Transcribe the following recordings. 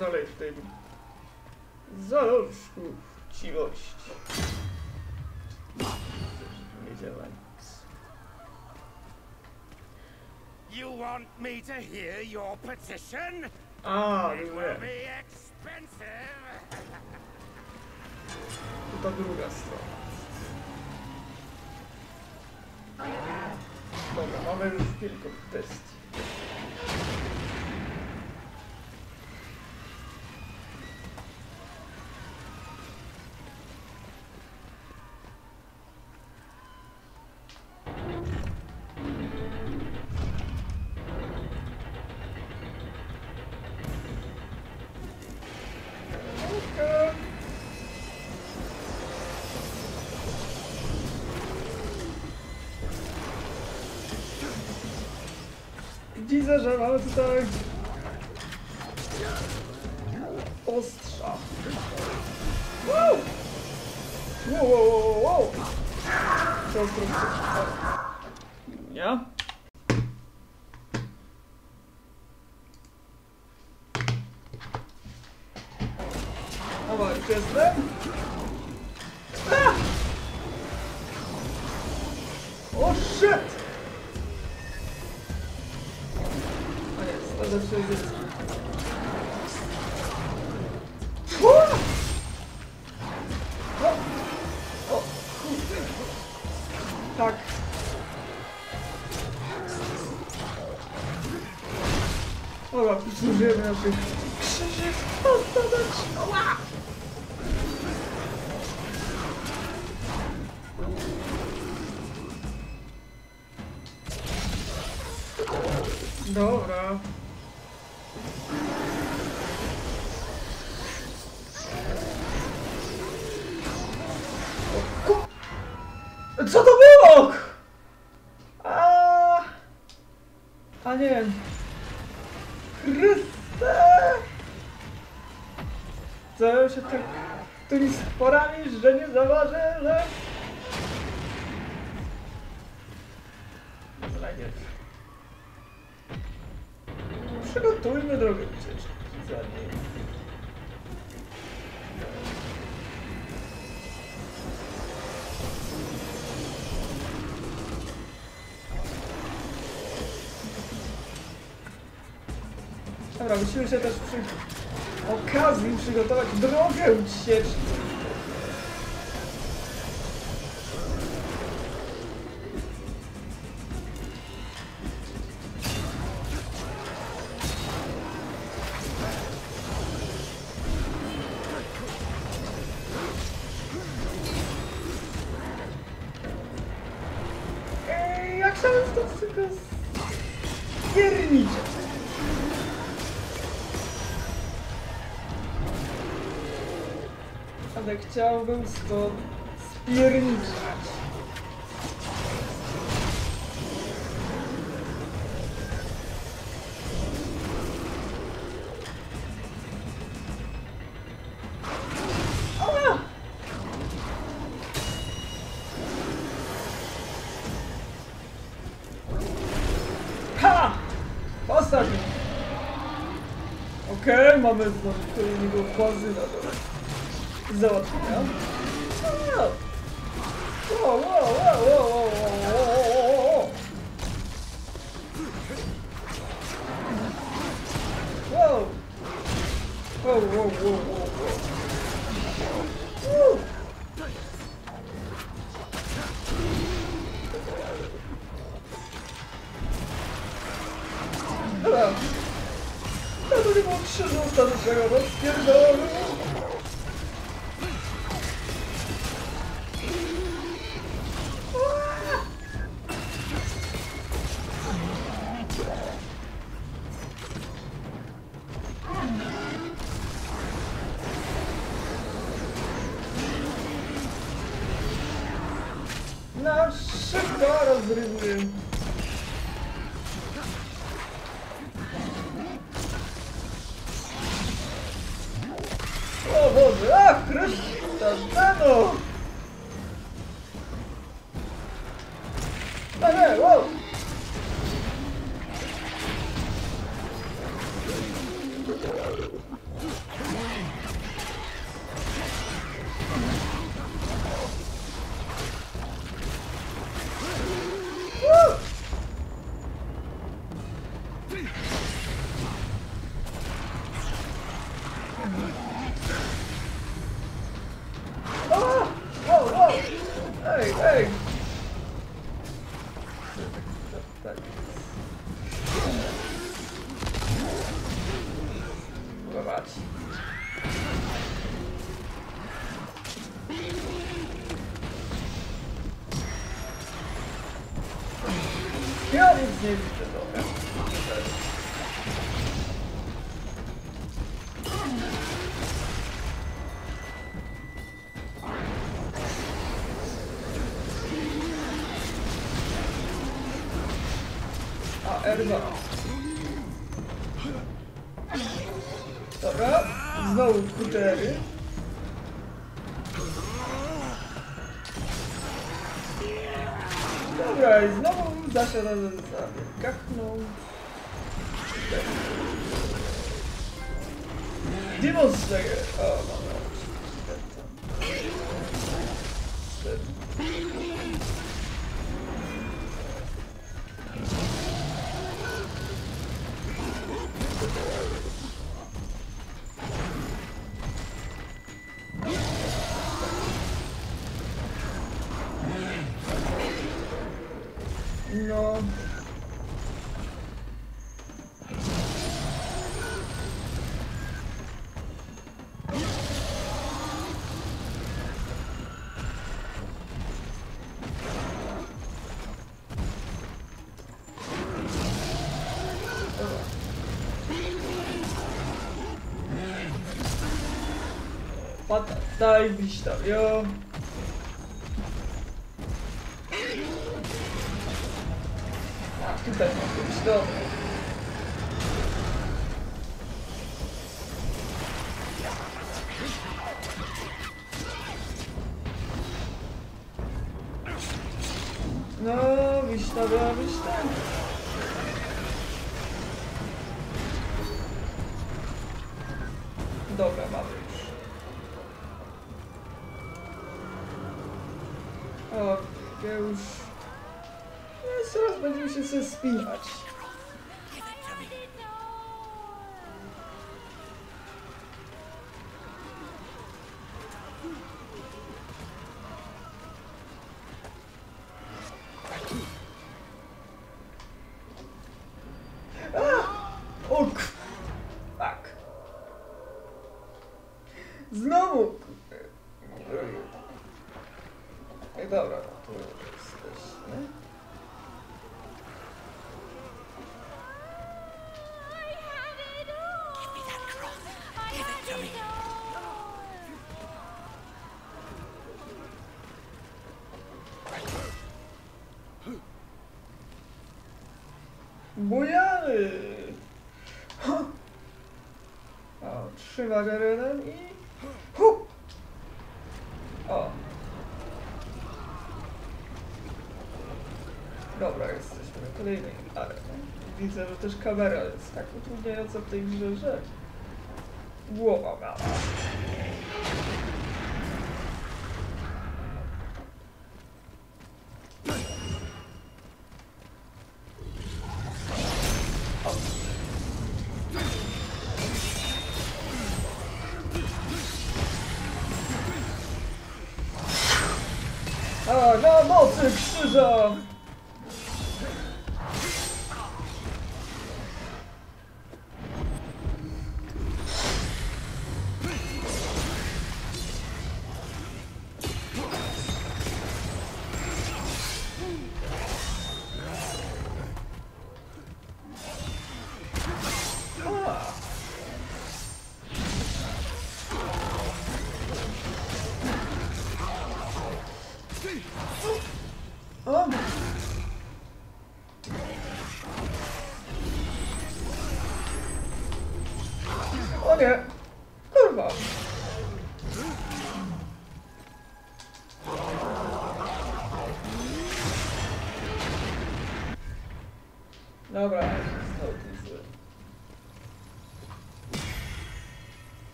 dalej w tym zalążku chciwości. Nie działa nic. You want me to hear your petition? A, nie. To ta druga strona. Dobra, mamy już kilku bestii. time out of the day. Post shot. Woo! Whoa, whoa! Ja. Aber ich jetzt drin. Ah! Oh shit! когда все есть. Так. О, служебный Co to było? A, a nie wiem. Chryste! Co się tak tymi sporami, że nie zauważę, że... słyszę też przy okazji przygotować drogę ucieczki. Jak szaleństwo tylko z... Piernicze. chciałbym stąd spierniczać. Ostatni! Okej, okay, mamy znowu kolejnego bazyla, dobra. zone. Whoa, whoa, whoa, whoa, whoa, whoa, whoa, whoa. Whoa, whoa, whoa, whoa, whoa. Woo! Dobra. No to nie było trzy rzusta do czego, no spierdolę. Наш шикарно взрывным. But znowu da się razem sobie kachnął. Demon Slayer! O, dobra. Patataj, wystawio. A, tutaj mam być, dobra. No, wystawia, wystawia. speed. Ah! Oh, Arenę i... Hu! O. Dobra, jesteśmy na kolejnej arenie. Widzę, że też kamera jest tak utrudniająca w tej grze, że... Głowa mała. Mocy krzyża! O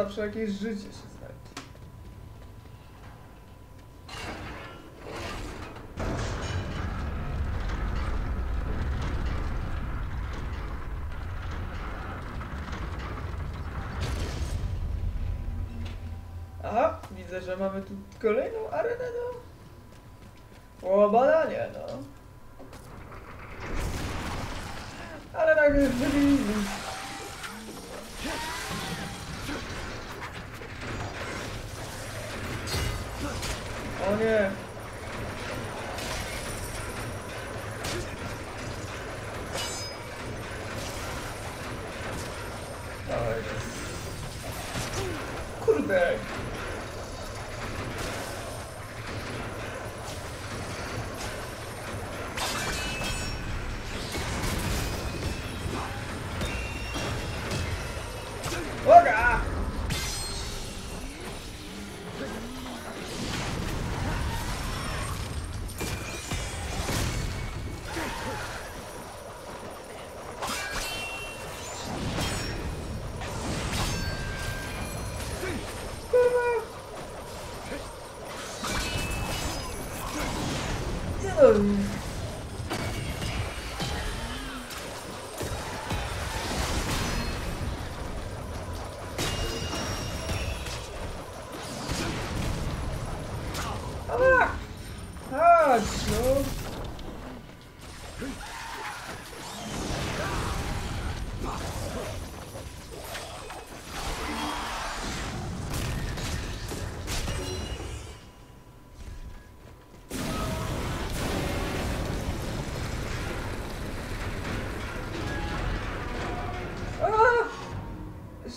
Zawsze jakieś życie się znajdzie. Aha, widzę, że mamy tu kolejną arenę do łobadania, no. Ale nagle wybiegli. O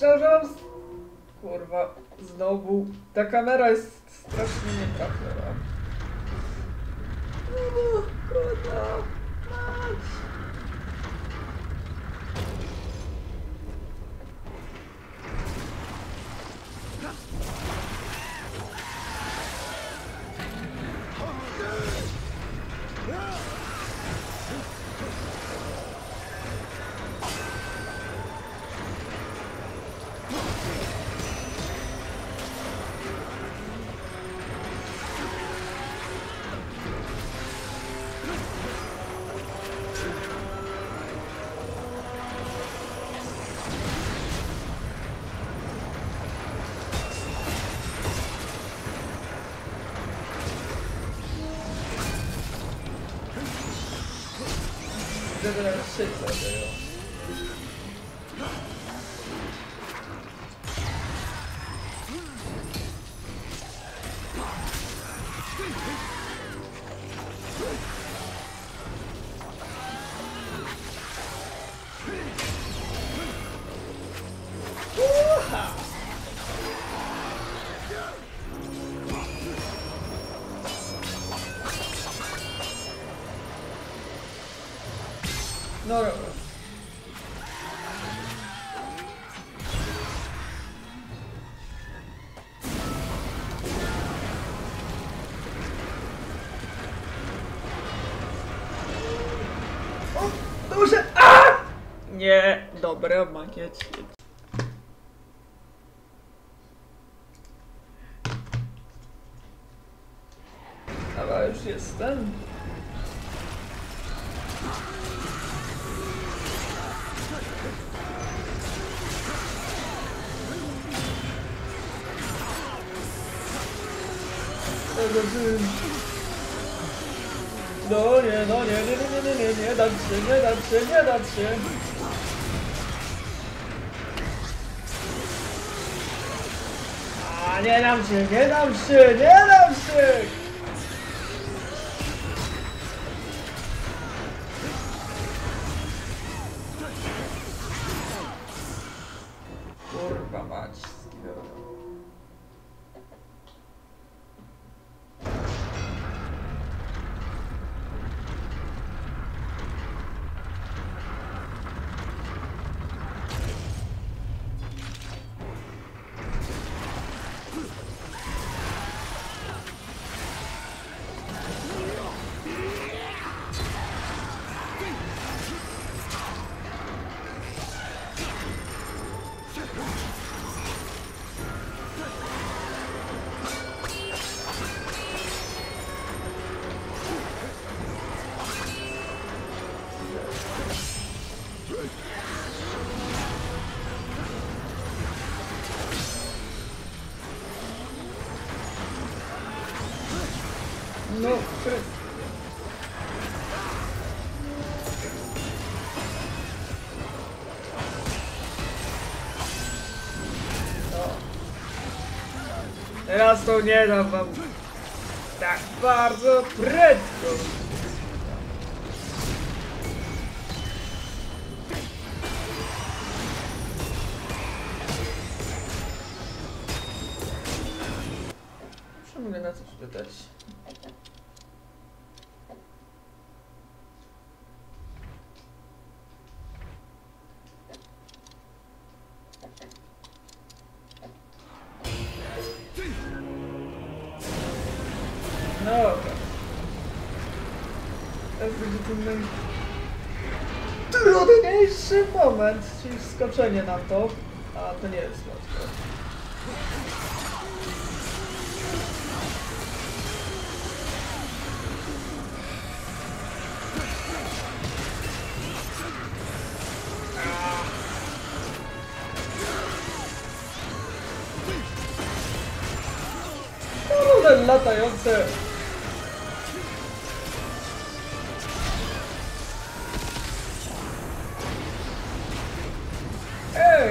Myślałem, że mam... s- Kurwa, znowu. Ta kamera jest strasznie nietrafiona. No, kurwa, mać. 这个是谁的？Duże! A! Nie, dobra, magieć. Dobra, już jestem. Nie, dam się, nie dam się, nie dam się. A nie dam się, nie dam się, nie dam się! Kurwa mać, zginąłem. No. Teraz to nie dam wam tak bardzo prędko. Moment, czyli skoczenie na to. A to nie jest łatwe. Kurde, latające.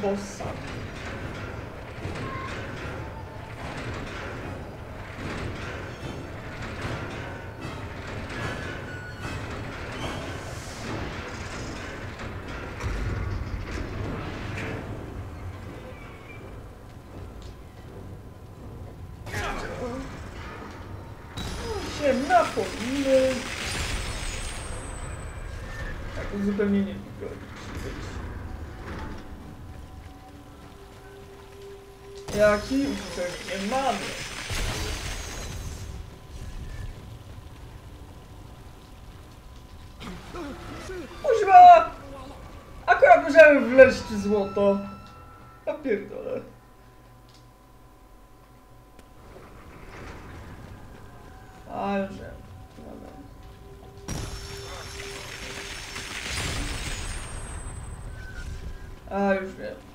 Bossa. się Jaki uzupełnienie mamy? Kuźma! Akurat musiałem wleźć złoto. Ja pierdolę. A już wiem. Dobra. A już wiem.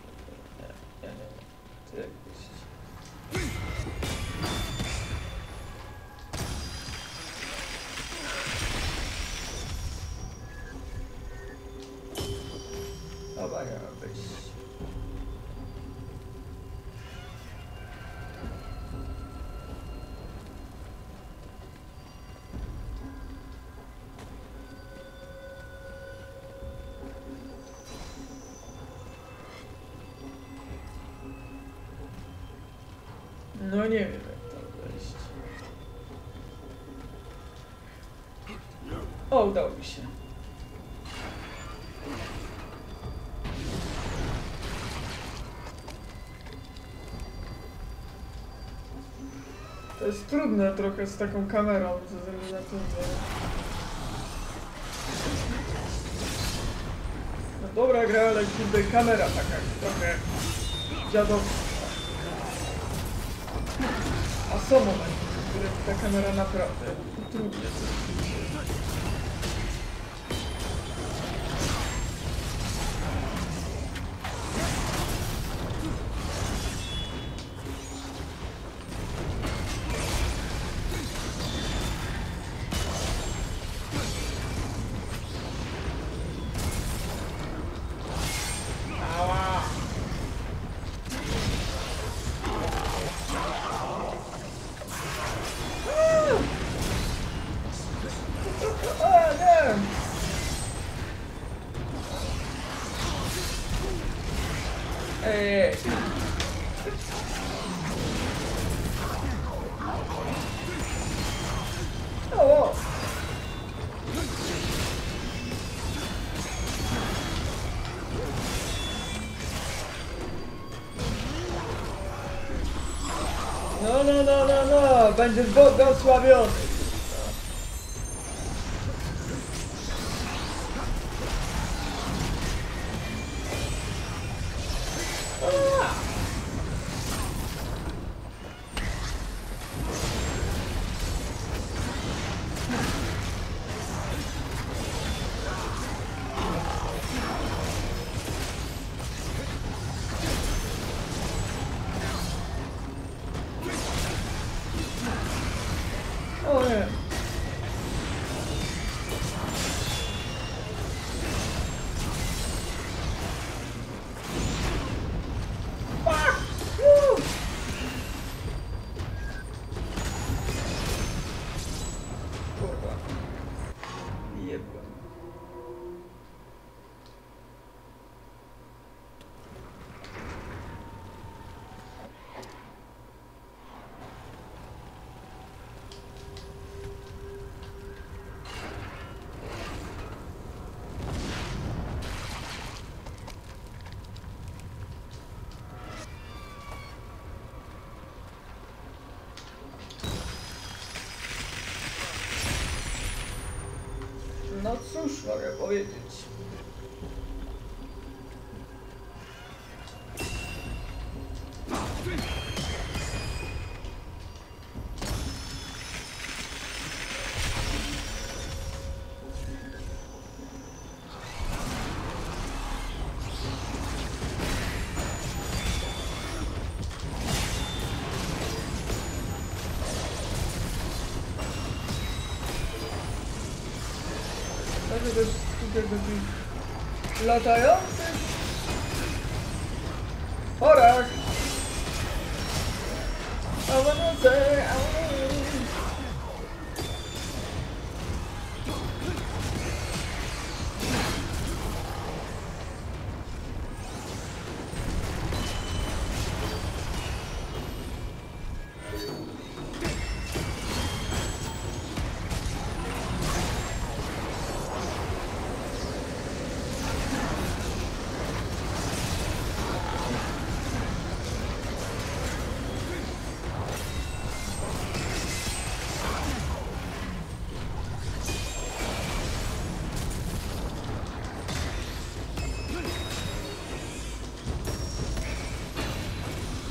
No nie wiem jak tam wejść. O, udało mi się. To jest trudne trochę z taką kamerą, ze względu na że... No dobra gra, ale kurde kamera taka trochę dziadowska. Są momenty, w których ta kamera naprawdę utrudnia No, no, no, no, cóż mogę Tutaj latający chorak. I wanna say, I wanna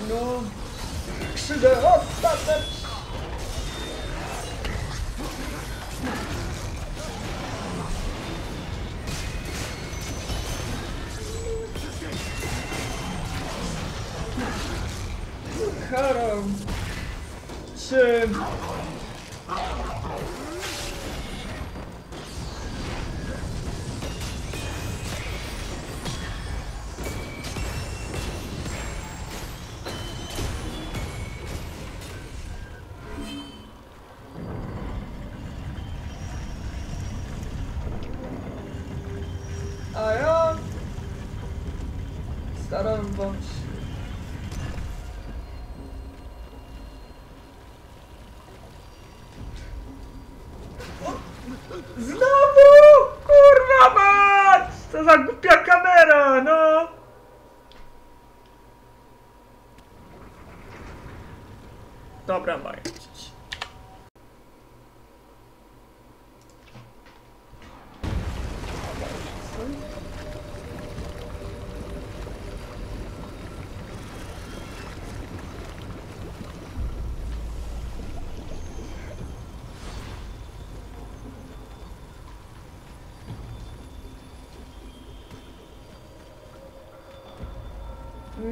No, krzyżę ostatecz. Haram. Czy... Znowu! Kurwa mać! Co za głupia kamera, no! Dobra, mają dziś.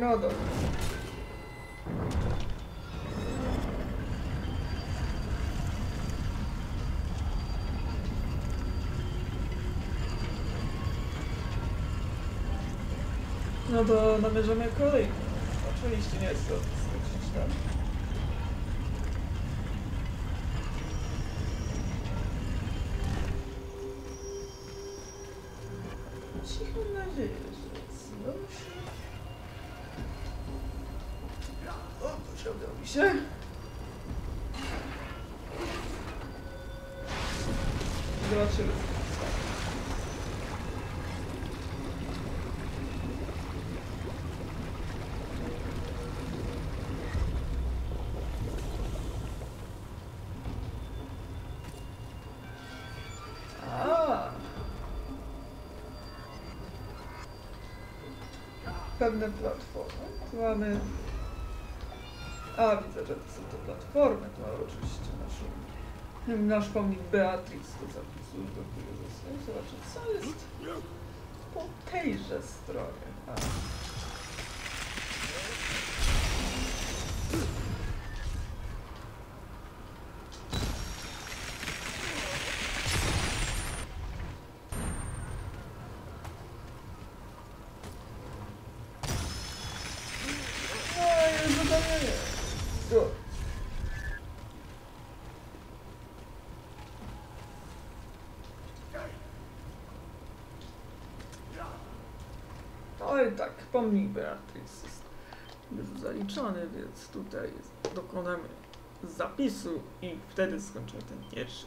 No dobra. No to namierzamy kolejny. Oczywiście nie jest to styczne. Cichą nadzieję, że Pewne platformy. Tu mamy a, widzę, że to są te platformy. To oczywiście nasz, nasz pomnik Beatrix do zapisu gotuje zostaje. Zobaczę, co jest po tejże stronie. A. No, jest zadanie. Tu. Oj tak, pomnik Beatrix jest już zaliczony, więc tutaj dokonamy zapisu i wtedy skończymy ten pierwszy.